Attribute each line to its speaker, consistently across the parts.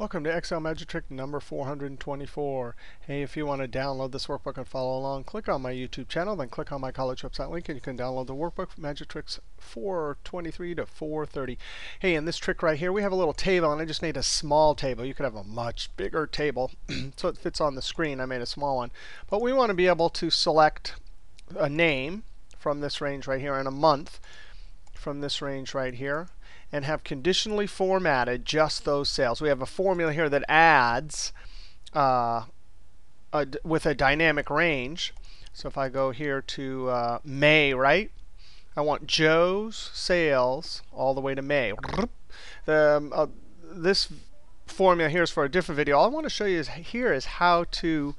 Speaker 1: Welcome to Excel Magic Trick number 424. Hey, if you want to download this workbook and follow along, click on my YouTube channel, then click on my college website link, and you can download the workbook Magic Tricks 423 to 430. Hey, in this trick right here, we have a little table, and I just made a small table. You could have a much bigger table, so it fits on the screen. I made a small one. But we want to be able to select a name from this range right here and a month from this range right here and have conditionally formatted just those cells. We have a formula here that adds uh, a, with a dynamic range. So if I go here to uh, May, right? I want Joe's sales all the way to May. Um, uh, this formula here is for a different video. All I want to show you is here is how to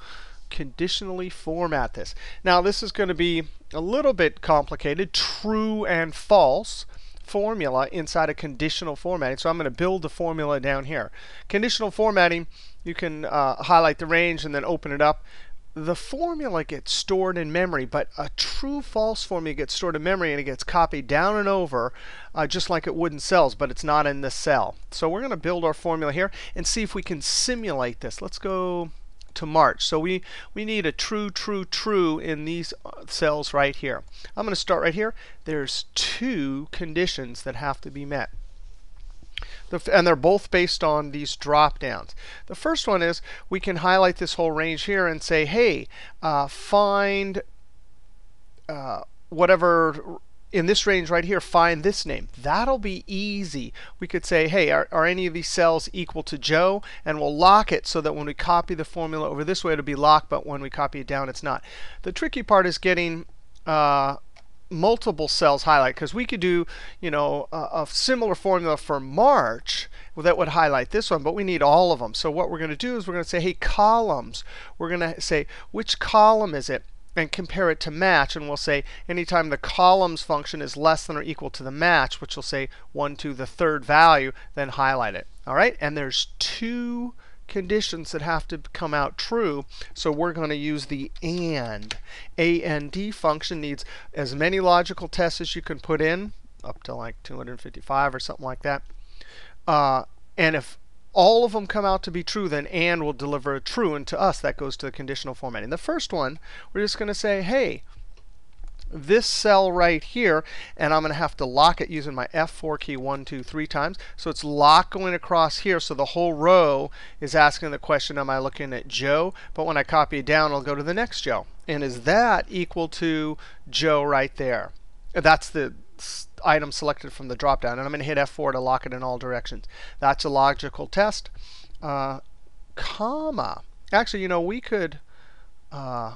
Speaker 1: conditionally format this. Now this is going to be a little bit complicated, true and false formula inside a conditional formatting. So I'm going to build the formula down here. Conditional formatting, you can uh, highlight the range and then open it up. The formula gets stored in memory, but a true false formula gets stored in memory and it gets copied down and over uh, just like it would in cells, but it's not in the cell. So we're going to build our formula here and see if we can simulate this. Let's go to March. So we, we need a true, true, true in these cells right here. I'm going to start right here. There's two conditions that have to be met. and they're both based on these drop downs. The first one is we can highlight this whole range here and say, hey, uh, find uh, whatever in this range right here, find this name. That'll be easy. We could say, hey, are, are, any of these cells equal to Joe? And we'll lock it so that when we copy the formula over this way, it'll be locked, but when we copy it down, it's not. The tricky part is getting uh, multiple cells highlight because we could do you know a, a, similar formula for March that would highlight this one, but we need all of them. So what we're going to do is we're going to say, hey, columns. We're going to say, which column is it? And compare it to match. And we'll say anytime the columns function is less than or equal to the match, which will say 1 to the third value, then highlight it. All right? And there's two conditions that have to come out true. So we're going to use the AND. AND D function needs as many logical tests as you can put in, up to like 255 or something like that. Uh, and if all of them come out to be true, then and will deliver a true. And to us, that goes to the conditional formatting. The first one, we're just going to say, hey, this cell right here, and I'm going to have to lock it using my F4 key one, two, three times. So it's lock going across here. So the whole row is asking the question, am I looking at Joe? But when I copy it down, I'll go to the next Joe. And is that equal to Joe right there? That's the item selected from the dropdown. And I'm going to hit F4 to lock it in all directions. That's a logical test. Uh, comma. Actually, you know, we could uh,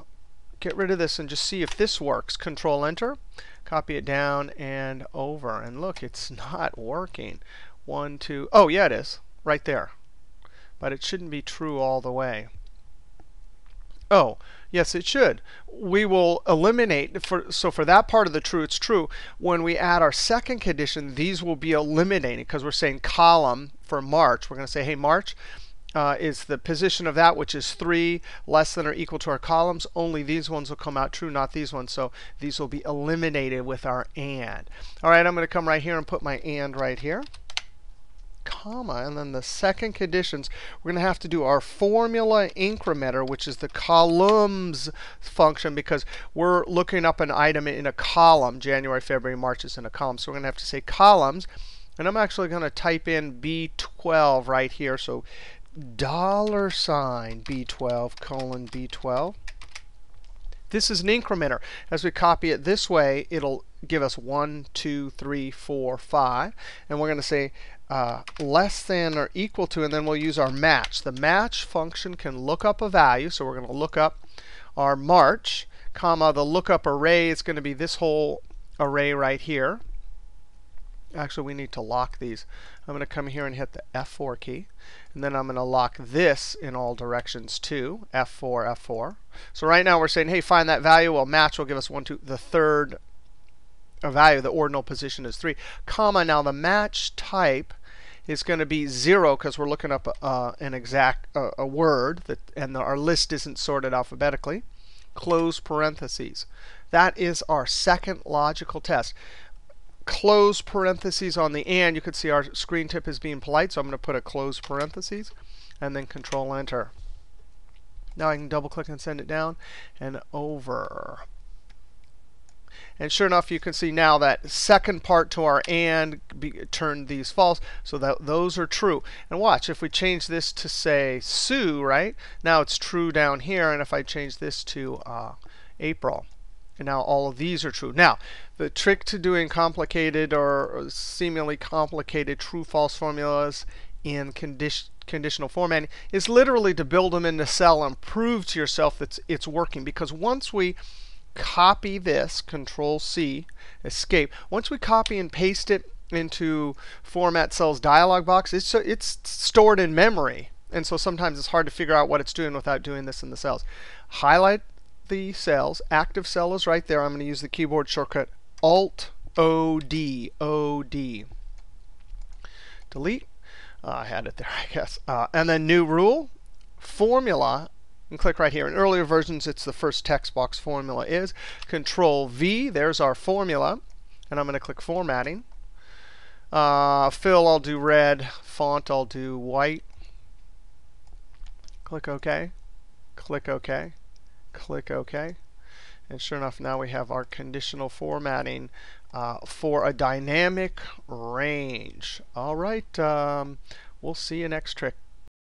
Speaker 1: get rid of this and just see if this works. Control Enter, copy it down and over. And look, it's not working. One, two. Oh, yeah, it is. Right there. But it shouldn't be true all the way. Oh, yes, it should. We will eliminate, for, so for that part of the true, it's true. When we add our second condition, these will be eliminated because we're saying column for March. We're going to say, hey, March uh, is the position of that, which is 3 less than or equal to our columns. Only these ones will come out true, not these ones. So these will be eliminated with our AND. All right, I'm going to come right here and put my AND right here comma. And then the second conditions, we're going to have to do our formula incrementer, which is the columns function, because we're looking up an item in a column. January, February, March is in a column. So we're going to have to say columns. And I'm actually going to type in B12 right here. So dollar sign B12 colon B12. This is an incrementer. As we copy it this way, it'll give us 1, 2, 3, 4, 5. And we're going to say uh, less than or equal to, and then we'll use our match. The match function can look up a value. So we're going to look up our March, comma, the lookup array is going to be this whole array right here. Actually, we need to lock these. I'm going to come here and hit the F4 key. And then I'm going to lock this in all directions too, F4, F4. So right now we're saying, hey, find that value. Well, match will give us 1, 2, the third value. The ordinal position is 3, comma. Now the match type is going to be 0 because we're looking up uh, an exact uh, a word, that, and the, our list isn't sorted alphabetically. Close parentheses. That is our second logical test close parentheses on the and, you can see our screen tip is being polite, so I'm going to put a close parentheses and then Control Enter. Now I can double click and send it down and over. And sure enough, you can see now that second part to our and be, turned these false, so that those are true. And watch, if we change this to say Sue, right? Now it's true down here. And if I change this to uh, April, and now all of these are true. Now, the trick to doing complicated or seemingly complicated true-false formulas in condition conditional formatting is literally to build them in the cell and prove to yourself that it's working. Because once we copy this, Control C, escape. Once we copy and paste it into Format Cells dialog box, it's, it's stored in memory. And so sometimes it's hard to figure out what it's doing without doing this in the cells. Highlight the cells. Active cell is right there. I'm going to use the keyboard shortcut Alt O D O D. Delete. Uh, I had it there, I guess. Uh, and then new rule, formula, click right here. In earlier versions, it's the first text box formula is. Control V, there's our formula. And I'm going to click Formatting. Uh, fill, I'll do red. Font, I'll do white. Click OK. Click OK. Click OK. And sure enough, now we have our conditional formatting uh, for a dynamic range. All right. Um, we'll see you next trick.